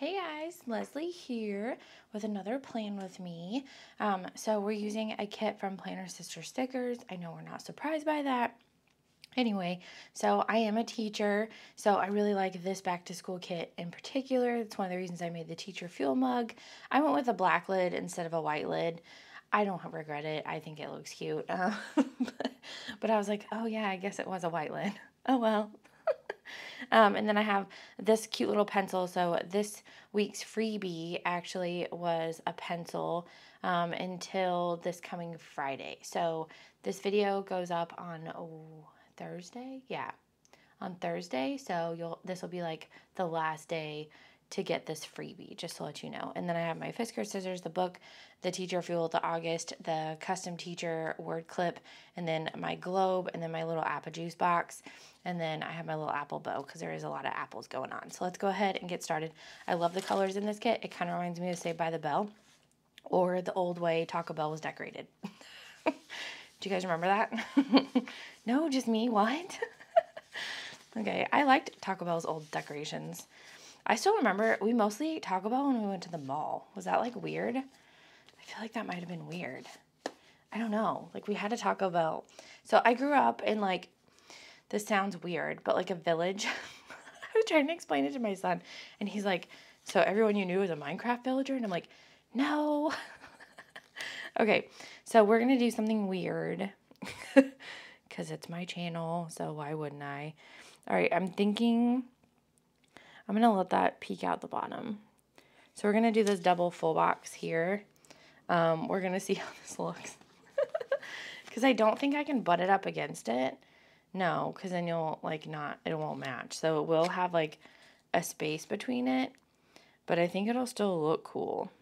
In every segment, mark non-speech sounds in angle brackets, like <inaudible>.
Hey guys, Lesley here with another plan with me. Um, so we're using a kit from Planner Sister Stickers. I know we're not surprised by that. Anyway, so I am a teacher, so I really like this back to school kit in particular. It's one of the reasons I made the teacher fuel mug. I went with a black lid instead of a white lid. I don't regret it. I think it looks cute. Uh, <laughs> but, but I was like, oh yeah, I guess it was a white lid. <laughs> Oh well. Um, and then I have this cute little pencil. So this week's freebie actually was a pencil um, until this coming Friday. So this video goes up on oh, Thursday. Yeah, on Thursday. So you'll this will be like the last day to get this freebie, just to let you know. And then I have my Fiskars scissors, the book, the teacher fuel, the August, the custom teacher word clip, and then my globe, and then my little apple juice box. And then I have my little apple bow because there is a lot of apples going on. So let's go ahead and get started. I love the colors in this kit. It kind of reminds me of Saved by the Bell or the old way Taco Bell was decorated. <laughs> Do you guys remember that? <laughs> no, just me. What? <laughs> okay, I liked Taco Bell's old decorations. I still remember we mostly ate Taco Bell when we went to the mall. Was that like weird? I feel like that might have been weird. I don't know. Like we had a Taco Bell. So I grew up in like this sounds weird, but like a village. <laughs> I was trying to explain it to my son, and he's like, So everyone you knew was a Minecraft villager? And I'm like, No. <laughs> okay, so we're going to do something weird <laughs> because it's my channel, so why wouldn't I? All right, I'm thinking I'm going to let that peek out the bottom. So we're going to do this double full box here. Um, we're going to see <laughs> how this looks. <laughs> Because I don't think I can butt it up against it. No, because then you'll like not, it won't match. So it will have like a space between it, but I think it'll still look cool.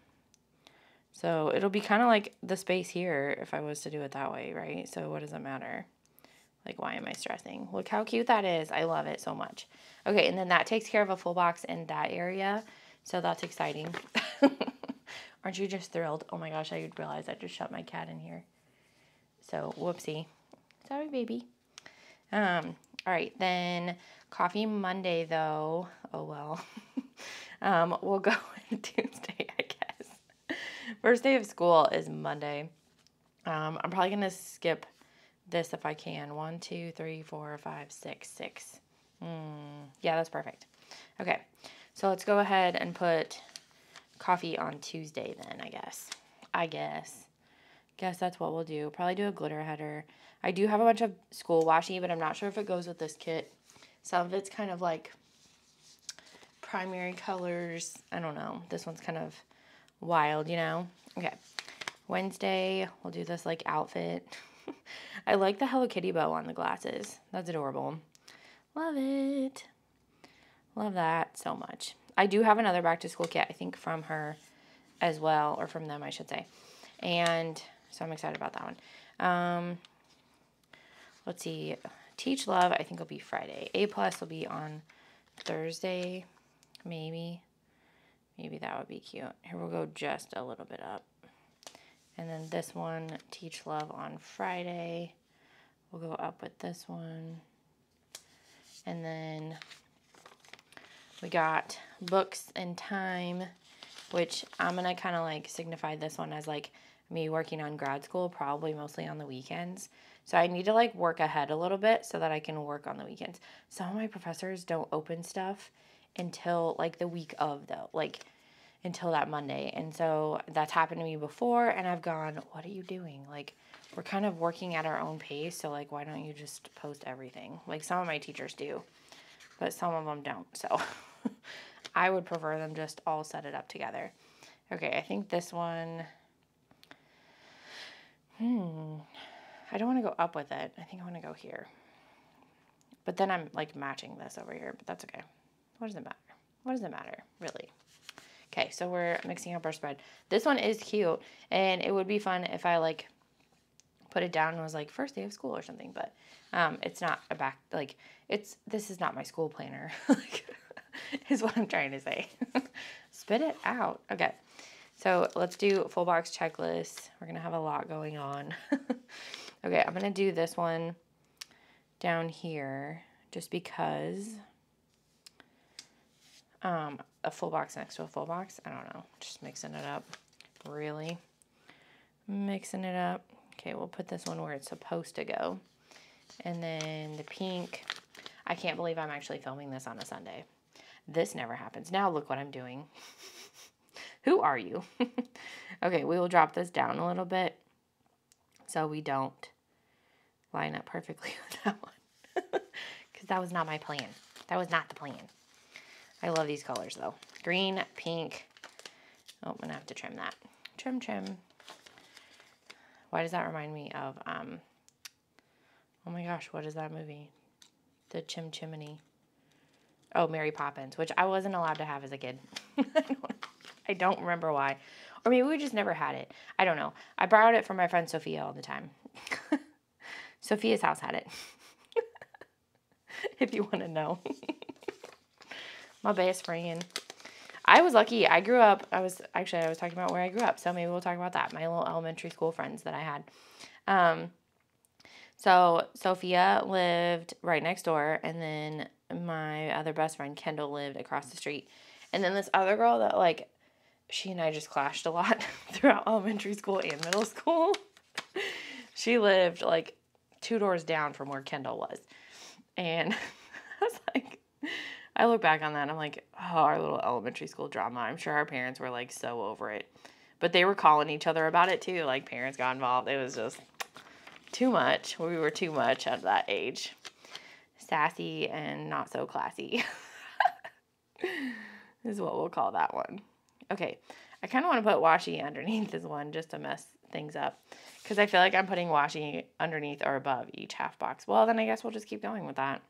So it'll be kind of like the space here if I was to do it that way, right? So what does it matter? Like, why am I stressing? Look how cute that is. I love it so much. Okay, and then that takes care of a full box in that area. So that's exciting. <laughs> Aren't you just thrilled? Oh my gosh, I realized I just shut my cat in here. So, whoopsie. Sorry, baby. Um, all right, then Coffee Monday, though. Oh, well. <laughs> um, we'll go <laughs> Tuesday, I guess. First day of school is Monday. Um, I'm probably going to skip this if I can. One, two, three, four, five, six, six. Mm, yeah, that's perfect. Okay, so let's go ahead and put coffee on Tuesday then, I guess. I guess. Guess that's what we'll do. Probably do a glitter header. I do have a bunch of school washi, but I'm not sure if it goes with this kit. Some of it's kind of like primary colors. I don't know. This one's kind of wild, you know? Okay. Wednesday, we'll do this like outfit. <laughs> I like the Hello Kitty bow on the glasses. That's adorable. Love it. Love that so much. I do have another back to school kit, I think, from her as well, or from them, I should say. And so I'm excited about that one. Um, let's see. Teach Love, I think, will be Friday. A Plus will be on Thursday, maybe. Maybe that would be cute. Here we'll go just a little bit up. And then this one, Teach Love on Friday. We'll go up with this one. And then we got Books and Time, which I'm going to kind of like signify this one as like me working on grad school, probably mostly on the weekends. So I need to like work ahead a little bit so that I can work on the weekends. Some of my professors don't open stuff until like the week of though. Like until that Monday. And so that's happened to me before and I've gone, what are you doing? Like we're kind of working at our own pace, so like why don't you just post everything? Like some of my teachers do, but some of them don't. So <laughs> I would prefer them just all set it up together. Okay, I think this one Hmm. I don't want to go up with it. I think I want to go here. But then I'm like matching this over here, but that's okay. What does it matter? What does it matter, really? Okay, so we're mixing up our spread. This one is cute, and it would be fun if I like put it down and was like first day of school or something, but um, it's not a back like it's this is not my school planner. <laughs> is what I'm trying to say. <laughs> Spit it out. Okay. So let's do full box checklist. We're gonna have a lot going on. <laughs> okay, I'm gonna do this one down here just because um, a full box next to a full box. I don't know. Just mixing it up. Really mixing it up. Okay, we'll put this one where it's supposed to go. And then the pink. I can't believe I'm actually filming this on a Sunday. This never happens. Now look what I'm doing. <laughs> Who are you? <laughs> okay, we will drop this down a little bit so we don't line up perfectly <laughs> with that one. Because that was not my plan. That was not the plan. I love these colors though. Green, pink. Oh, I'm to have to trim that. Trim, trim. Why does that remind me of, um, oh my gosh, what is that movie? The Chim Chimney. Oh, Mary Poppins, which I wasn't allowed to have as a kid. <laughs> I don't remember why. Or maybe we just never had it. I don't know. I borrowed it from my friend Sophia all the time. <laughs> Sophia's house had it. <laughs> if you want to know. My best friend. I was lucky. I grew up, I was actually, I was talking about where I grew up. So maybe we'll talk about that. My little elementary school friends that I had. Um, so Sophia lived right next door, and then my other best friend Kendall lived across the street. And then this other girl that like she and I just clashed a lot <laughs> throughout elementary school and middle school. she lived like two doors down from where Kendall was. And <laughs> I was like, I look back on that and I'm like, oh, our little elementary school drama. I'm sure our parents were like so over it. But they were calling each other about it too. Like parents got involved. It was just too much. We were too much at that age. Sassy and not so classy <laughs> is what we'll call that one. Okay, I kind of want to put washi underneath this one just to mess things up. Because I feel like I'm putting washi underneath or above each half box. Well, then I guess we'll just keep going with that.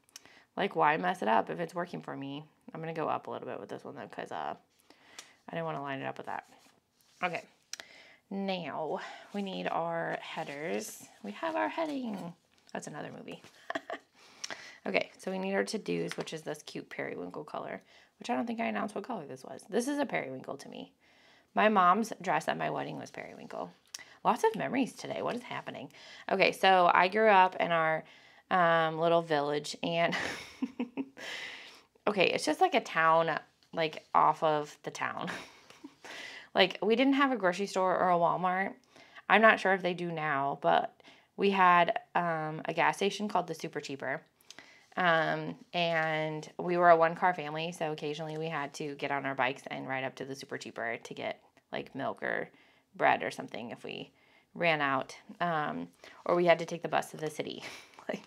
Like, why mess it up if it's working for me? I'm going to go up a little bit with this one, though, because uh, I didn't want to line it up with that. Okay, now we need our headers. We have our heading. That's another movie. <laughs> okay, so we need our to-dos, which is this cute periwinkle color which I don't think I announced what color this was. This is a periwinkle to me. My mom's dress at my wedding was periwinkle. Lots of memories today. What is happening? Okay, so I grew up in our um, little village, and <laughs> okay, it's just like a town, like off of the town. <laughs> like we didn't have a grocery store or a Walmart. I'm not sure if they do now, but we had um, a gas station called the Super Cheaper um, and we were a one car family, so occasionally we had to get on our bikes and ride up to the super cheaper to get like milk or bread or something if we ran out. Um, or we had to take the bus to the city, <laughs> like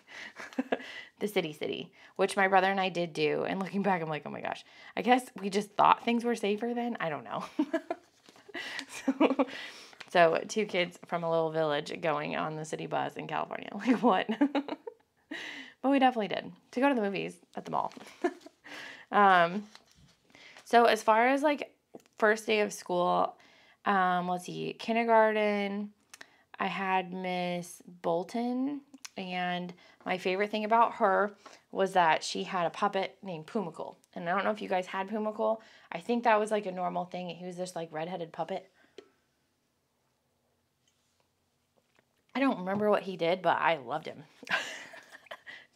<laughs> the city city, which my brother and I did do. And looking back, I'm like, oh my gosh, I guess we just thought things were safer then. I don't know. <laughs> so, so two kids from a little village going on the city bus in California. <laughs> Like what? but we definitely did to go to the movies at the mall. um, so as far as like first day of school, um, let's see, kindergarten, I had Miss Bolton, and my favorite thing about her was that she had a puppet named Pumikle. And I don't know if you guys had Pumikle. I think that was like a normal thing. He was this like redheaded puppet. I don't remember what he did, but I loved him. <laughs>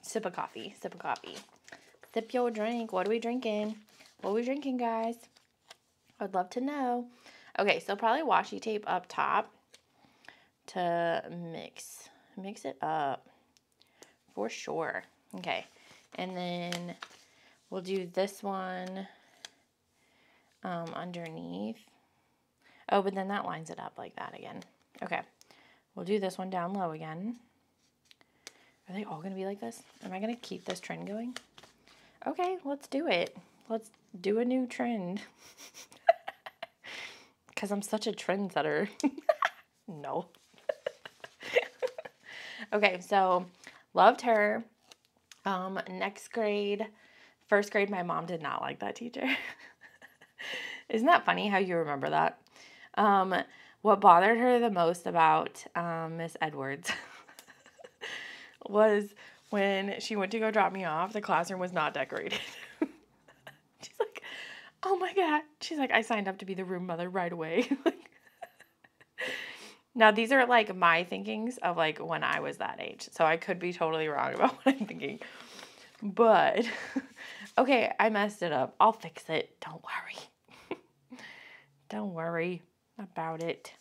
Sip of coffee. Sip of coffee. Sip your drink. What are we drinking? What are we drinking, guys? I'd love to know. Okay, so probably washi tape up top to mix. Mix it up for sure. Okay, and then we'll do this one um, underneath. Oh, but then that lines it up like that again. Okay, we'll do this one down low again. Are they all going to be like this? Am I going to keep this trend going? Okay, let's do it. Let's do a new trend. <laughs> Because I'm such a trendsetter. <laughs> no. <laughs> okay, so loved her. Um, next grade, first grade, my mom did not like that teacher. <laughs> Isn't that funny how you remember that? Um, what bothered her the most about um, Miss Edwards <laughs> was when she went to go drop me off, the classroom was not decorated. <laughs> She's like, oh my God. She's like, I signed up to be the room mother right away. Now, these are like my thinkings of like when I was that age. So I could be totally wrong about <laughs> what I'm thinking. But <laughs> Okay, I messed it up. I'll fix it. Don't worry. <laughs> Don't worry about it.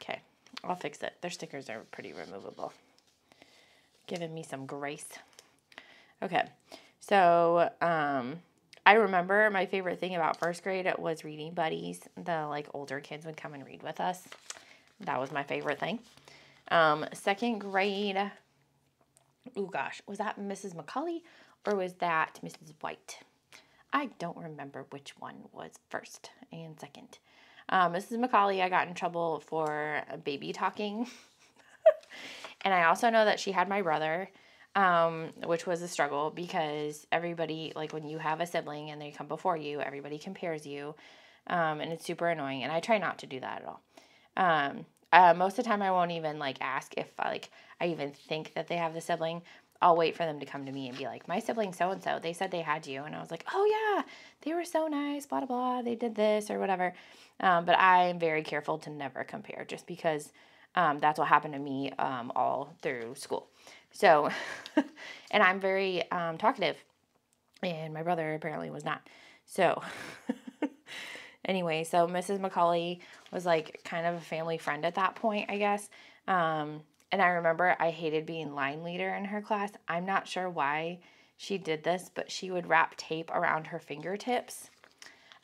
Okay, I'll fix it. Their stickers are pretty removable. Giving me some grace. Okay, so um, I remember my favorite thing about first grade was reading buddies. The like older kids would come and read with us. That was my favorite thing. Um, second grade, oh gosh, was that Mrs. McCauley or was that Mrs. White? I don't remember which one was first and second. Um, Mrs. McCauley, I got in trouble for baby talking. <laughs> and I also know that she had my brother, um, which was a struggle because everybody, like when you have a sibling and they come before you, everybody compares you. Um, and it's super annoying. And I try not to do that at all. Um, uh, most of the time, I won't even like ask if like I even think that they have the sibling. I'll wait for them to come to me and be like, my sibling so and so, they said they had you. And I was like, oh yeah, they were so nice, blah, blah, blah. They did this or whatever. Um, but I'm very careful to never compare just because um, that's what happened to me um, all through school. So, <laughs> and I'm very um, talkative. And my brother apparently was not. So, <laughs> anyway, so Mrs. McCauley was like kind of a family friend at that point, I guess. Um, and I remember I hated being line leader in her class. I'm not sure why she did this, but she would wrap tape around her fingertips.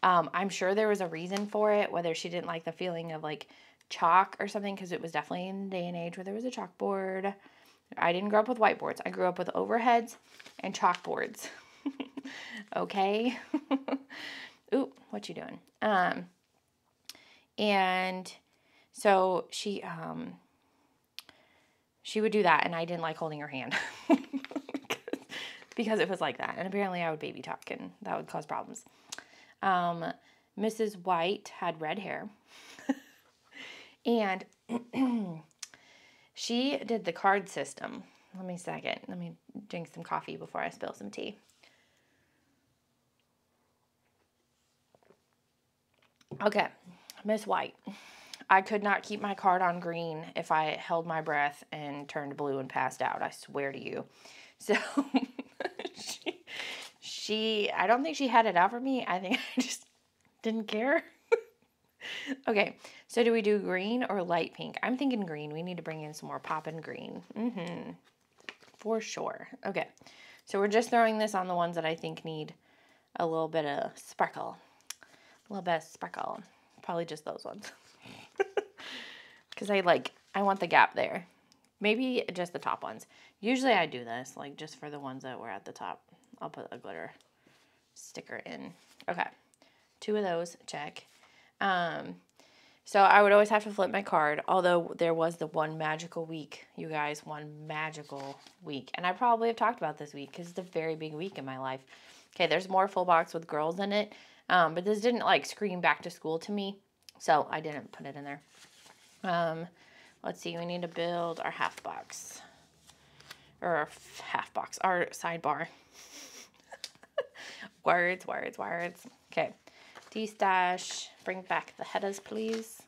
Um, I'm sure there was a reason for it, whether she didn't like the feeling of like chalk or something, because it was definitely in the day and age where there was a chalkboard. I didn't grow up with whiteboards. I grew up with overheads and chalkboards. <laughs> okay. <laughs> Ooh, what you doing? Um, and so she um she would do that and I didn't like holding her hand. <laughs> because it was like that. And apparently I would baby talk and that would cause problems. Um, Mrs. White had red hair. <laughs> and <clears throat> she did the card system. Let me second. Let me drink some coffee before I spill some tea. Okay, Miss White. I could not keep my card on green if I held my breath and turned blue and passed out. I swear to you. <laughs> So she, she, I don't think she had it out for me. I think <laughs> I just didn't care. <laughs> okay, so do we do green or light pink? I'm thinking green. We need to bring in some more pop and green. Mm-hmm. For sure. Okay, so we're just throwing this on the ones that I think need a little bit of sparkle. Little bit of sparkle. Probably just those ones. <laughs> because I like, I want the gap there. Maybe just the top ones. Usually I do this, like just for the ones that were at the top. I'll put a glitter sticker in. Okay, two of those, check. Um, so I would always have to flip my card, although there was the one magical week, you guys, one magical week. And I probably have talked about this week because it's a very big week in my life. Okay, there's more full box with girls in it, um, but this didn't like scream back to school to me, so I didn't put it in there. Um, let's see, we need to build our half box. Or half box, our sidebar. <laughs> words, words, words. Okay. D-stash, bring back the headers, please.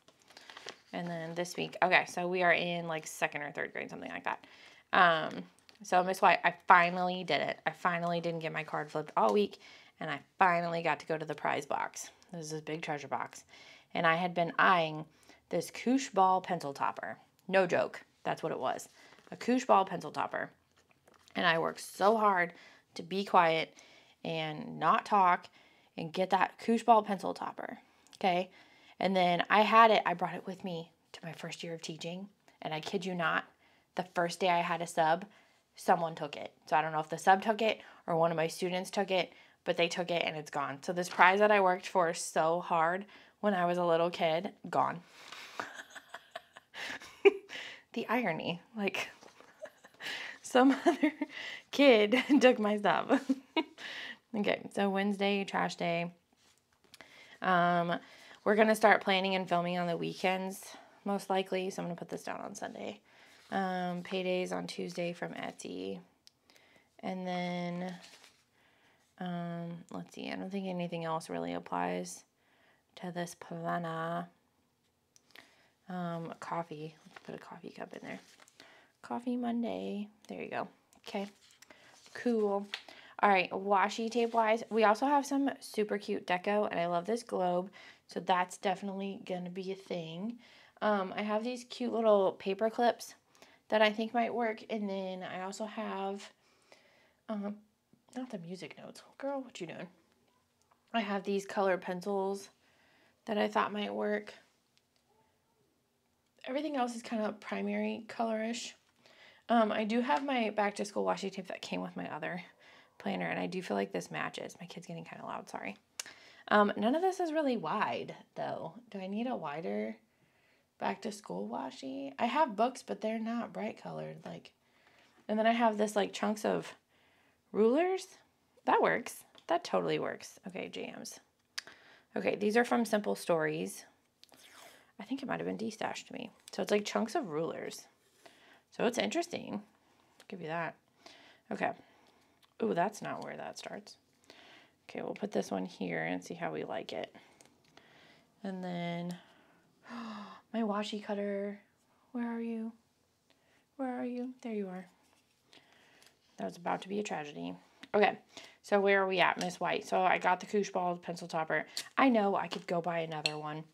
And then this week, okay, so we are in like second or third grade, something like that. Um, so Miss White, I finally did it. I finally didn't get my card flipped all week, and I finally got to go to the prize box. This is a big treasure box. And I had been eyeing this koosh ball pencil topper. No joke, that's what it was. A koosh ball pencil topper. And I worked so hard to be quiet and not talk and get that koosh ball pencil topper. Okay. And then I had it, I brought it with me to my first year of teaching. And I kid you not, the first day I had a sub, someone took it. So I don't know if the sub took it or one of my students took it, but they took it and it's gone. So this prize that I worked for so hard when I was a little kid, gone. <laughs> the irony. Like, <laughs> some other kid <laughs> took my stuff. okay, so Wednesday, trash day. Um, we're to start planning and filming on the weekends, most likely. So I'm to put this down on Sunday. Um, paydays on Tuesday from Etsy. And then, um, let's see, I don't think anything else really applies to this planner. Um, coffee. Let's put a coffee cup in there. Coffee Monday. There you go. Okay. Cool. All right, washi tape wise, we also have some super cute deco, and I love this globe, so that's definitely to be a thing. Um, I have these cute little paper clips that I think might work, and then I also have, um, not the music notes. Girl, what you doing? I have these colored pencils that I thought might work. Everything else is kind of primary colorish. Um, I do have my back to school washi tape that came with my other planner, and I do feel like this matches. My kid's getting kind of loud, sorry. Um, none of this is really wide, though. Do I need a wider back to school washi? I have books, but they're not bright colored. Like, and then I have this like chunks of rulers. That works. That totally works. Okay, jams. Okay, these are from Simple Stories. I think it might have been destashed to me. So it's like chunks of rulers. So it's interesting. I'll give you that. Okay. Ooh, that's not where that starts. Okay, we'll put this one here and see how we like it. And then <gasps> my washi cutter. Where are you? Where are you? There you are. That was about to be a tragedy. Okay, so where are we at, Miss White? So I got the Koosh Ball pencil topper. I know I could go buy another one.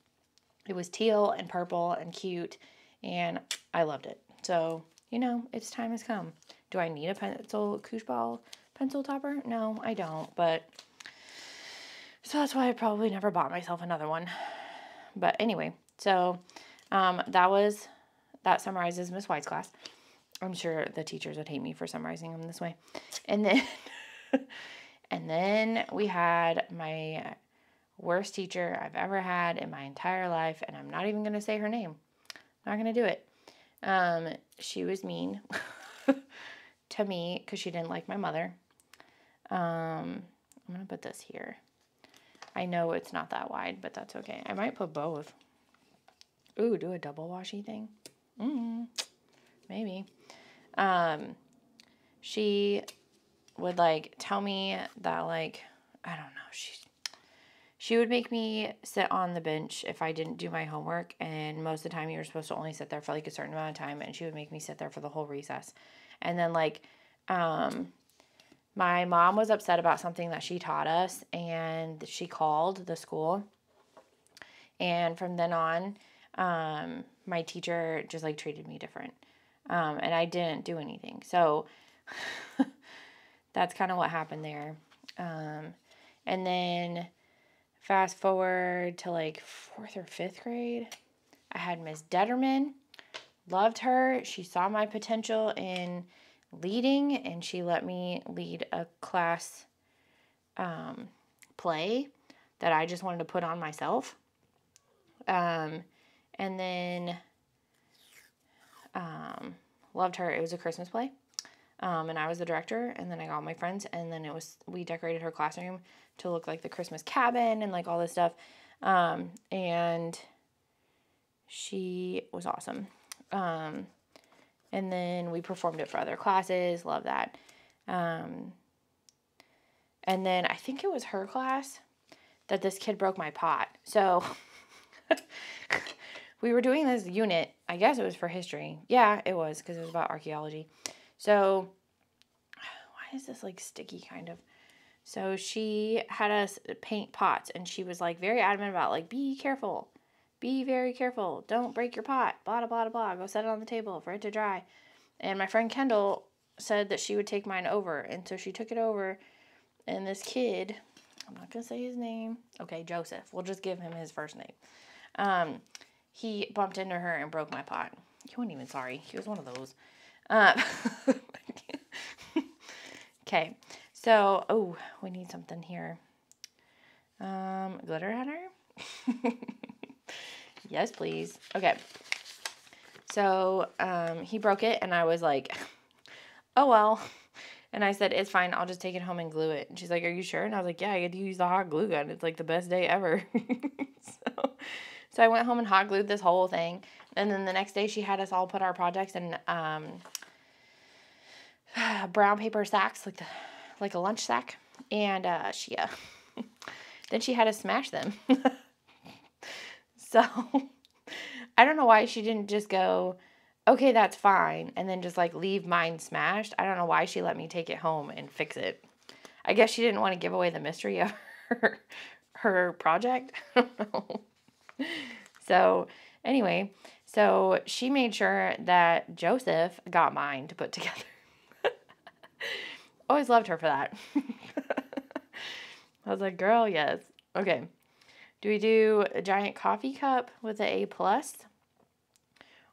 It was teal and purple and cute, and I loved it. So, you know, its time has come. Do I need a pencil Koosh Ball pencil topper? No, I don't, but so that's why I probably never bought myself another one. But anyway, so um, that was, that summarizes Miss White's class. I'm sure the teachers would hate me for summarizing them this way. And then, <laughs> and then we had my worst teacher I've ever had in my entire life, and I'm not even going to say her name. Not going to do it. Um, she was mean <laughs> to me because she didn't like my mother. Um, I'm going to put this here. I know it's not that wide, but that's okay. I might put both. Ooh, do a double washi thing. Mm, maybe. Um, she would like tell me that like I don't know. She she would make me sit on the bench if I didn't do my homework, and most of the time you were supposed to only sit there for like a certain amount of time, and she would make me sit there for the whole recess. And then like um my mom was upset about something that she taught us and she called the school and from then on um, my teacher just like treated me different um, and i didn't do anything so <laughs> that's kind of what happened there um, and then fast forward to like fourth or fifth grade i had miss detterman loved her she saw my potential in leading and she let me lead a class um, play that I just wanted to put on myself. Um, and then um, loved her. It was a Christmas play. Um, and I was the director, and then I got all my friends, and then it was we decorated her classroom to look like the Christmas cabin and like all this stuff. Um, and she was awesome. Um, and then we performed it for other classes. Love that. Um, and then I think it was her class that this kid broke my pot. So <laughs> we were doing this unit. I guess it was for history. Yeah, it was because it was about archaeology. So <sighs> why is this like sticky kind of? So she had us paint pots and she was like very adamant about like be careful be very careful. Don't break your pot. Blah, blah, blah, blah. Go set it on the table for it to dry. And my friend Kendall said that she would take mine over. And so she took it over. And this kid, I'm not to say his name. Okay, Joseph. We'll just give him his first name. Um, he bumped into her and broke my pot. He wasn't even sorry. He was one of those. Um, <laughs> okay. So, oh, we need something here. Um, glitter header. <laughs> Yes, please. Okay. So um, he broke it, and I was like, <laughs> oh, well. And I said, it's fine. I'll just take it home and glue it. And she's like, are you sure? And I was like, yeah, I get to use the hot glue gun. It's like the best day ever. so, so I went home and hot glued this whole thing. And then the next day, she had us all put our projects in um, <sighs> brown paper sacks, like the like a lunch sack. And uh, she, uh, <laughs> then she had us smash them. <laughs> So <laughs> I don't know why she didn't just go, okay, that's fine, and then just like leave mine smashed. I don't know why she let me take it home and fix it. I guess she didn't want to give away the mystery of her, her project. I don't know. So, anyway, so she made sure that Joseph got mine to put <laughs> together. Always loved her for that. <laughs> I was like, girl, yes. Okay. Do we do a giant coffee cup with an A plus?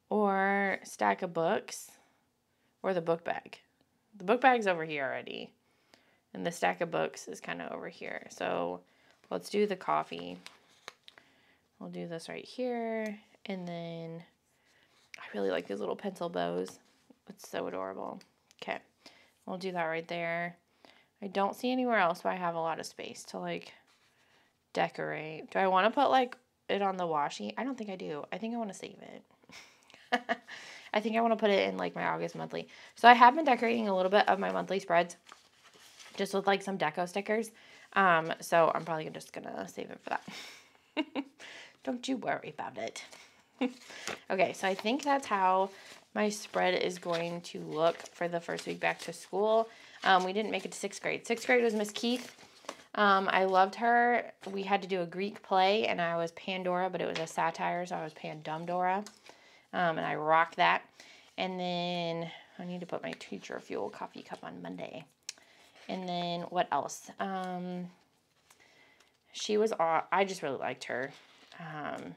Or stack of books? Or the book bag? The book bag's over here already. And the stack of books is kind of over here. So let's do the coffee. We'll do this right here. And then I really like these little pencil bows. It's so adorable. Okay. We'll do that right there. I don't see anywhere else where I have a lot of space to like decorate. Do I want to put like it on the washi? I don't think I do. I think I want to save it. <laughs> I think I want to put it in like my August monthly. So I have been decorating a little bit of my monthly spreads just with like some deco stickers. Um, so I'm probably just going to save it for that. <laughs> don't you worry about it. <laughs> okay, so I think that's how my spread is going to look for the first week back to school. Um, we didn't make it to sixth grade. Sixth grade was Miss Keith. Um, I loved her. We had to do a Greek play, and I was Pandora, but it was a satire, so I was Pandumdora. Um, and I rocked that. And then I need to put my teacher fuel coffee cup on Monday. And then what else? Um, she was, I just really liked her. Um,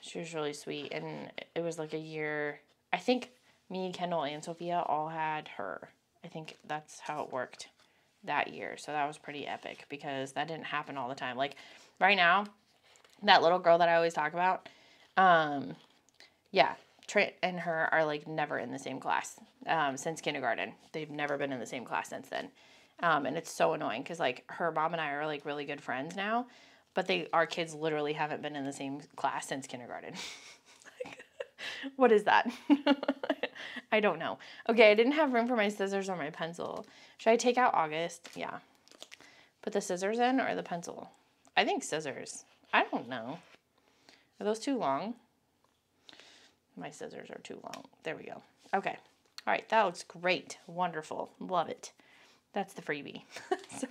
she was really sweet, and it was like a year. I think me, Kendall, and Sophia all had her. I think that's how it worked that year. So that was pretty epic because that didn't happen all the time. Like right now, that little girl that I always talk about, um, yeah, Trent and her are like never in the same class um, since kindergarten. They've never been in the same class since then. Um, and it's so annoying because like her mom and I are like really good friends now, but they our kids literally haven't been in the same class since kindergarten. <laughs> what is that? <laughs> I don't know. Okay, I didn't have room for my scissors or my pencil. Should I take out August? Yeah. Put the scissors in or the pencil? I think scissors. I don't know. Are those too long? My scissors are too long. There we go. Okay. All right, that looks great. Wonderful. Love it. That's the freebie. <laughs> so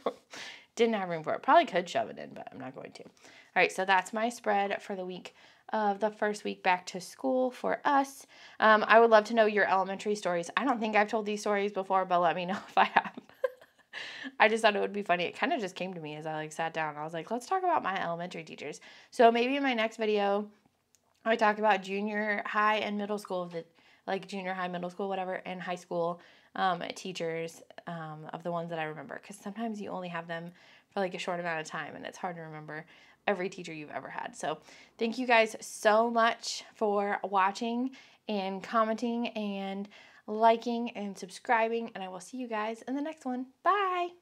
didn't have room for it. Probably could shove it in, but I'm not going to. All right, so that's my spread for the week of the first week back to school for us. Um, I would love to know your elementary stories. I don't think I've told these stories before, but let me know <laughs> if I have. I just thought it would be funny. It kind of just came to me as I like sat down. I was like, let's talk about my elementary teachers. So maybe in my next video, I talk about junior high and middle school, like junior high, middle school, whatever, and high school um, teachers um, of the ones that I remember. Because sometimes you only have them for like a short amount of time, and it's hard to remember every teacher you've ever had. So thank you guys so much for watching and commenting and liking and subscribing, and I will see you guys in the next one. Bye.